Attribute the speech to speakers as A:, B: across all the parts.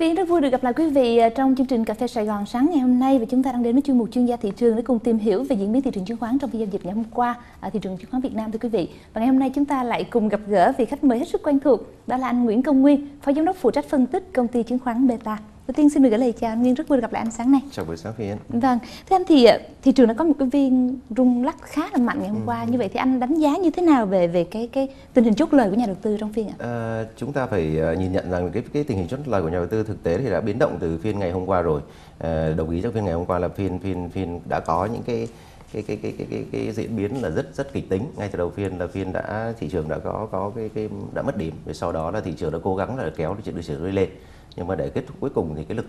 A: Phi rất vui được gặp lại quý vị ờ, trong chương trình Cà phê Sài Gòn sáng ngày hôm nay và chúng ta đang đến với chuyên mục chuyên gia thị trường để cùng tìm hiểu về diễn biến thị trường chứng khoán trong phiên giao dịch ngày hôm qua ở thị trường chứng khoán Việt Nam thưa quý vị. Và ngày hôm nay chúng ta lại cùng gặp gỡ vị khách mời hết sức quen thuộc đó là anh Nguyễn Công Nguyên, phó giám đốc phụ trách phân tích công ty chứng khoán Beta. Đầu tiên xin được gửi lời chào anh Nguyên, rất vui được gặp lại anh sáng nay.
B: Chào buổi sáng Phi Yến.
A: Vâng, thưa anh thì à, thị trường đã có một cái phiên rung lắc khá là mạnh ngày hôm qua. Như vậy thì anh đánh giá như thế nào về về cái cái tình hình chốt lời của nhà đầu tư trong phiên ạ?
B: À, chúng ta phải ờ, nhìn nhận rằng cái cái tình hình chốt lời của nhà đầu tư thực tế thì đã biến động từ phiên ngày hôm qua rồi. À, đồng ý trong phiên ngày hôm qua là phiên phiên phiên đã có những cái cái cái cái cái cái, cái diễn biến là rất rất kịch tính ngay từ đầu phiên là phiên đã thị trường đã có có cái cái đã mất điểm rồi sau đó là thị trường đã cố gắng là kéo thị trường lên nhưng mà để kết thúc cuối cùng thì cái lực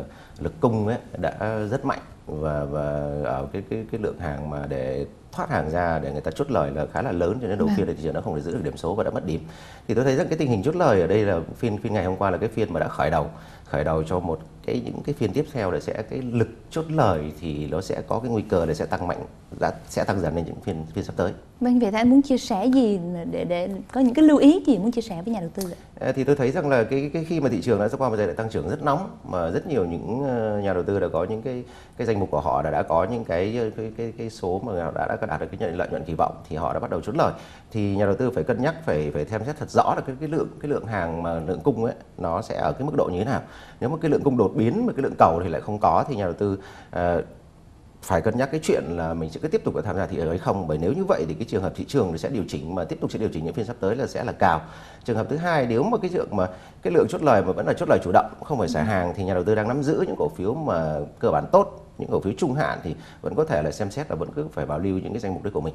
B: uh, lực cung ấy đã rất mạnh và và ở cái cái cái lượng hàng mà để thoát hàng ra để người ta chốt lời là khá là lớn cho nên đầu phiên thì thị trường đã không thể giữ được điểm số và đã mất điểm thì tôi thấy rằng cái tình hình chốt lời ở đây là phiên phiên ngày hôm qua là cái phiên mà đã khởi đầu khởi đầu cho một cái những cái phiên tiếp theo là sẽ cái lực chốt lời thì nó sẽ có cái nguy cơ là sẽ tăng mạnh đã sẽ tăng dần lên những phiên phiên sắp tới.
A: Vâng vậy thì anh muốn chia sẻ gì để để có những cái lưu ý gì muốn chia sẻ với nhà đầu tư ạ?
B: Ờ, thì tôi thấy rằng là cái cái khi mà thị trường đã qua một giai đoạn tăng trưởng rất nóng mà rất nhiều những ờ, nhà đầu tư đã có những cái cái danh mục của họ đã đã có những cái ờ, cái cái, cái số mà đã đã đạt được cái nhận lợi nhuận kỳ vọng thì họ đã bắt đầu chốt lời. Thì nhà đầu tư phải cân nhắc phải phải xem xét thật rõ là cái cái lượng cái lượng hàng mà lượng cung ấy nó sẽ ở cái mức độ như thế nào. Nếu mà cái lượng cung đột biến mà cái lượng cầu thì lại không có thì nhà đầu tư uh, phải cân nhắc cái chuyện là mình sẽ cứ tiếp tục tham gia thị trường hay không bởi nếu như vậy thì cái trường hợp thị trường nó sẽ điều chỉnh mà tiếp tục sẽ điều chỉnh những phiên sắp tới là sẽ là cao trường hợp thứ hai nếu mà cái lượng mà cái lượng chốt lời mà vẫn là chốt lời chủ động không phải xả ừ. hàng thì nhà đầu tư đang nắm giữ những cổ phiếu mà cơ bản tốt những cổ phiếu trung hạn thì vẫn có thể là xem xét là vẫn cứ phải bảo lưu những cái danh mục đấy của mình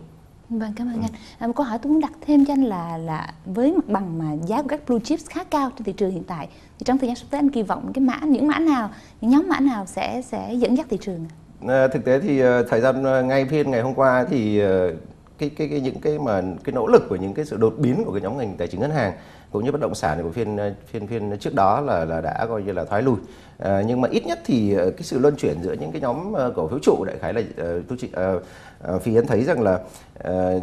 A: Vâng, cảm ơn ừ. anh. À, một câu hỏi tôi muốn đặt thêm cho anh là là với mặt bằng mà giá của các blue chips khá cao trên thị trường hiện tại thì trong thời gian sắp tới anh kỳ vọng cái mã những mã nào, những nhóm mã nào sẽ sẽ dẫn dắt thị trường?
B: Ờ, thực tế thì ờ, thời gian ờ, ngay phiên ngày hôm qua thì cái cái cái những cái mà cái nỗ lực của những cái sự đột biến của cái nhóm ngành tài chính ngân hàng cũng như bất động sản của phiên phiên phiên trước đó là là đã coi như là thoái lui à, nhưng mà ít nhất thì cái sự luân chuyển giữa những cái nhóm cổ phiếu trụ đại khái là tôi chị uh, phi yến thấy rằng là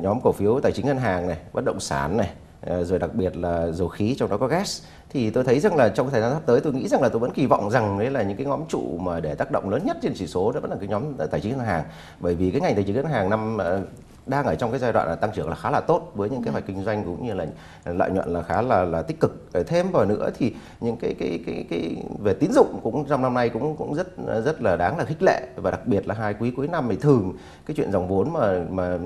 B: nhóm cổ phiếu tài chính ngân hàng này bất động sản này Ờ, rồi đặc biệt là dầu khí, trong đó có gas. Thì tôi thấy rằng là trong thời gian sắp tới, tôi nghĩ rằng là tôi vẫn kỳ vọng rằng đấy là những cái nhóm trụ mà để tác động lớn nhất trên chỉ số đó vẫn là cái nhóm tài chính ngân hàng. Bởi vì cái ngành tài chính ngân hàng năm ờ, đang ở trong cái giai đoạn là tăng trưởng là khá là tốt với những kế hoạch kinh doanh cũng như là lợi nhuận là khá là là tích cực thêm vào nữa thì những cái cái cái cái về tín dụng cũng trong năm nay cũng cũng rất rất là đáng là khích lệ và đặc biệt là hai quý cuối năm thì thường cái chuyện dòng vốn mà mà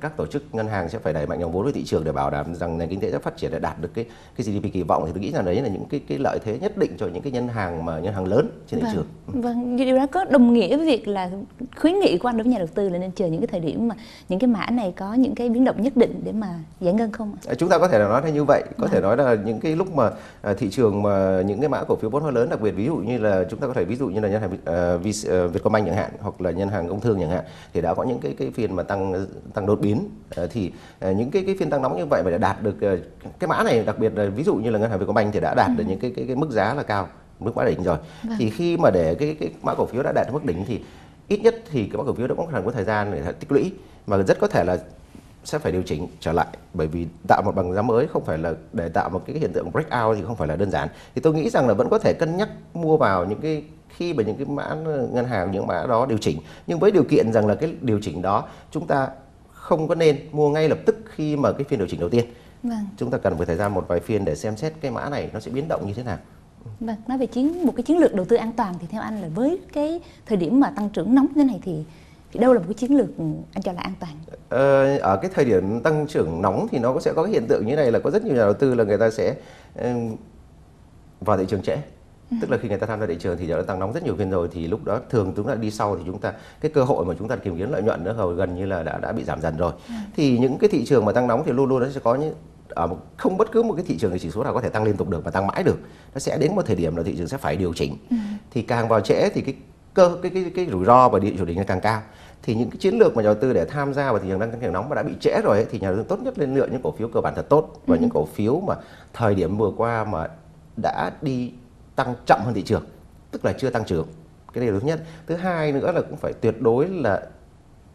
B: các tổ chức ngân hàng sẽ phải đẩy mạnh dòng vốn với thị trường để bảo đảm rằng nền kinh tế sẽ phát triển để đạt được cái cái GDP kỳ vọng thì tôi nghĩ rằng đấy là những cái cái lợi thế nhất định cho những cái ngân hàng mà ngân hàng lớn trên thị
A: vâng.
B: trường.
A: Vâng, điều đó có đồng nghĩa với việc là khuyến nghị của anh đối với nhà đầu tư là nên chờ những cái thời điểm mà những cái mã này có những cái biến động nhất định để mà giải ngân không
B: ạ? Chúng ta có thể là nói là như vậy, có à. thể nói là những cái lúc mà à, thị trường mà những cái mã cổ phiếu vốn hóa lớn đặc biệt ví dụ như là chúng ta có thể ví dụ như là ngân hàng uh, Vietcombank chẳng hạn hoặc là ngân hàng công thương chẳng hạn thì đã có những cái cái phiên mà tăng tăng đột biến thì những cái cái phiên tăng nóng như vậy mà để đạt được cái mã này đặc biệt là ví dụ như là ngân hàng Vietcombank thì đã đạt ừ. được những cái cái cái mức giá là cao mức mã đỉnh rồi vâng. thì khi mà để cái cái mã cổ phiếu đã đạt mức đỉnh thì ít nhất thì cái mã cổ phiếu đã có khả năng có thời gian để tích lũy mà rất có thể là sẽ phải điều chỉnh trở lại bởi vì tạo một bằng giá mới không phải là để tạo một cái hiện tượng breakout thì không phải là đơn giản. Thì tôi nghĩ rằng là vẫn có thể cân nhắc mua vào những cái khi mà những cái mã ngân hàng những mã đó điều chỉnh. Nhưng với điều kiện rằng là cái điều chỉnh đó chúng ta không có nên mua ngay lập tức khi mà cái phiên điều chỉnh đầu tiên. Vâng. chúng ta cần phải thời gian một vài phiên để xem xét cái mã này nó sẽ biến động như thế nào
A: vâng nói về chiến một cái chiến lược đầu tư an toàn thì theo anh là với cái thời điểm mà tăng trưởng nóng như thế này thì thì đâu là một cái chiến lược anh cho là an toàn
B: ờ, ở cái thời điểm tăng trưởng nóng thì nó sẽ có cái hiện tượng như này là có rất nhiều nhà đầu tư là người ta sẽ vào thị trường trễ ừ. tức là khi người ta tham gia thị trường thì đã tăng nóng rất nhiều phiên rồi thì lúc đó thường chúng ta đi sau thì chúng ta cái cơ hội mà chúng ta tìm kiếm lợi nhuận nữa hầu gần như là đã đã bị giảm dần rồi ừ. thì những cái thị trường mà tăng nóng thì luôn luôn nó sẽ có những ở một, không bất cứ một cái thị trường chỉ số nào có thể tăng liên tục được và tăng mãi được. Nó sẽ đến một thời điểm là thị trường sẽ phải điều chỉnh. Ừ. thì càng vào trễ thì cái cơ cái cái cái rủi ro và địa chủ đỉnh càng cao. Thì những cái chiến lược mà nhà đầu tư để tham gia vào thị trường đang tăng trưởng nóng mà đã bị trễ rồi ấy, thì nhà đầu tư tốt nhất lên lựa những cổ phiếu cơ bản thật tốt và ừ. những cổ phiếu mà thời điểm vừa qua mà đã đi tăng chậm hơn thị trường tức là chưa tăng trưởng. Cái điều thứ nhất. Thứ hai nữa là cũng phải tuyệt đối là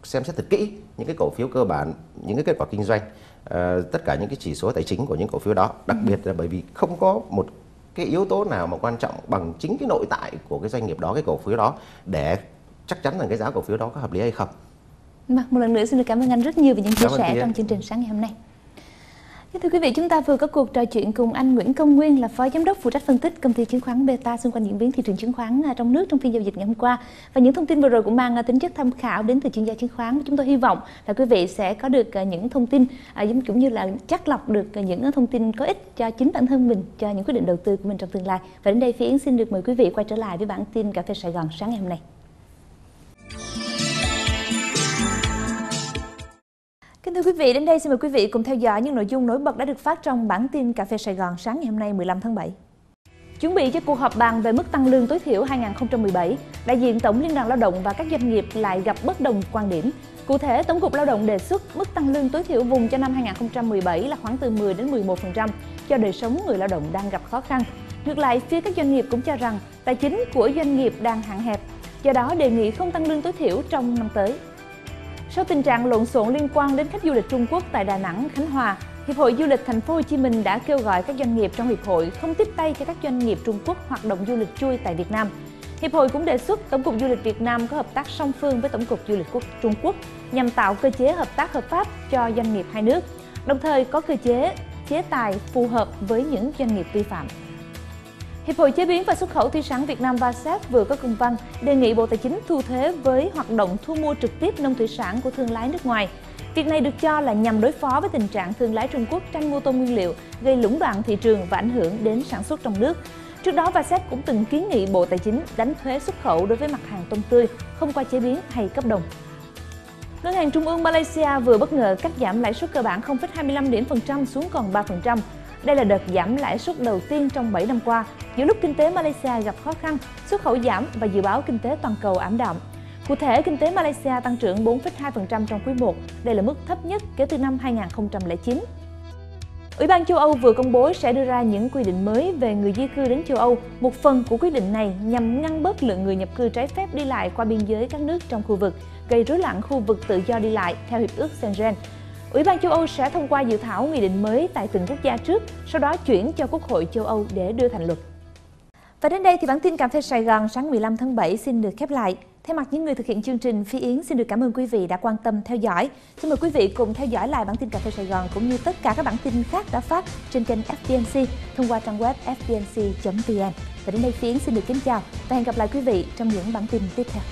B: xem xét thật kỹ những cái cổ phiếu cơ bản những cái kết quả kinh doanh uh, tất cả những cái chỉ số tài chính của những cổ phiếu đó đặc ừ. biệt là bởi vì không có một cái yếu tố nào mà quan trọng bằng chính cái nội tại của cái doanh nghiệp đó cái cổ phiếu đó để chắc chắn rằng cái giá cổ phiếu đó có hợp lý hay không
A: Vâng, một lần nữa xin được cảm ơn anh rất nhiều về những chia sẻ trong chương trình sáng ngày hôm nay. Dạ, thưa quý vị, chúng ta vừa có cuộc trò chuyện cùng anh Nguyễn Công Nguyên là Phó Giám đốc phụ trách phân tích công ty chứng khoán Beta xung quanh diễn biến thị trường chứng khoán à, trong nước trong phiên giao dịch ngày hôm qua. Và những thông tin vừa rồi cũng mang à, tính chất tham khảo đến từ chuyên gia chứng khoán. Chúng tôi hy vọng là quý vị sẽ có được à, những thông tin cũng như là chắc lọc được những thông tin có ích cho chính bản thân mình, cho những quyết định đầu tư của mình trong tương lai. Và đến đây Phi Yến xin được mời quý vị quay trở lại với bản tin Cà phê Sài Gòn sáng ngày hôm nay. Kính thưa quý vị, đến đây xin mời quý vị cùng theo dõi những nội dung nổi bật đã được phát trong bản tin Cà phê Sài Gòn sáng ngày hôm nay 15 tháng 7. Chuẩn bị cho cuộc họp bàn về mức tăng lương tối thiểu 2017, đại diện Tổng Liên đoàn Lao động và các doanh nghiệp lại gặp bất đồng quan điểm. Cụ thể, Tổng cục Lao động đề xuất mức tăng lương tối thiểu vùng cho năm 2017 là khoảng từ 10 đến 11% cho đời sống người lao động đang gặp khó khăn. Ngược lại, phía các doanh nghiệp cũng cho rằng tài chính của doanh nghiệp đang hạn hẹp, do đó đề nghị không tăng lương tối thiểu trong năm tới. Sau tình trạng lộn xộn liên quan đến khách du lịch Trung Quốc tại Đà Nẵng, Khánh Hòa, Hiệp hội Du lịch Thành phố Hồ Chí Minh đã kêu gọi các doanh nghiệp trong hiệp hội không tiếp tay cho các doanh nghiệp Trung Quốc hoạt động du lịch chui tại Việt Nam. Hiệp hội cũng đề xuất Tổng cục Du lịch Việt Nam có hợp tác song phương với Tổng cục Du lịch Quốc Trung Quốc nhằm tạo cơ chế hợp tác hợp pháp cho doanh nghiệp hai nước, đồng thời có cơ chế chế tài phù hợp với những doanh nghiệp vi phạm. Hiệp hội Chế biến và Xuất khẩu Thủy sản Việt Nam VASEP vừa có công văn đề nghị Bộ Tài chính thu thuế với hoạt động thu mua trực tiếp nông thủy sản của thương lái nước ngoài. Việc này được cho là nhằm đối phó với tình trạng thương lái Trung Quốc tranh mua tôm nguyên liệu, gây lũng đoạn thị trường và ảnh hưởng đến sản xuất trong nước. Trước đó, VASEP cũng từng kiến nghị Bộ Tài chính đánh thuế xuất khẩu đối với mặt hàng tôm tươi, không qua chế biến hay cấp đồng. Ngân hàng Trung ương Malaysia vừa bất ngờ cắt giảm lãi suất cơ bản 0,25 điểm phần trăm xuống còn 3%. Đây là đợt giảm lãi suất đầu tiên trong 7 năm qua, giữa lúc kinh tế Malaysia gặp khó khăn, xuất khẩu giảm và dự báo kinh tế toàn cầu ảm đạm. Cụ thể, kinh tế Malaysia tăng trưởng 4,2% trong quý 1, đây là mức thấp nhất kể từ năm 2009. Ủy ban châu Âu vừa công bố sẽ đưa ra những quy định mới về người di cư đến châu Âu. Một phần của quyết định này nhằm ngăn bớt lượng người nhập cư trái phép đi lại qua biên giới các nước trong khu vực, gây rối loạn khu vực tự do đi lại theo Hiệp ước Schengen. Ủy ban châu Âu sẽ thông qua dự thảo nghị định mới tại từng quốc gia trước, sau đó chuyển cho Quốc hội châu Âu để đưa thành luật. Và đến đây thì bản tin Cà phê Sài Gòn sáng 15 tháng 7 xin được khép lại. Thay mặt những người thực hiện chương trình, Phi Yến xin được cảm ơn quý vị đã quan tâm theo dõi. Xin mời quý vị cùng theo dõi lại bản tin Cà phê Sài Gòn cũng như tất cả các bản tin khác đã phát trên kênh fbnc thông qua trang web fbnc vn. Và đến đây Phi Yến xin được kính chào và hẹn gặp lại quý vị trong những bản tin tiếp theo.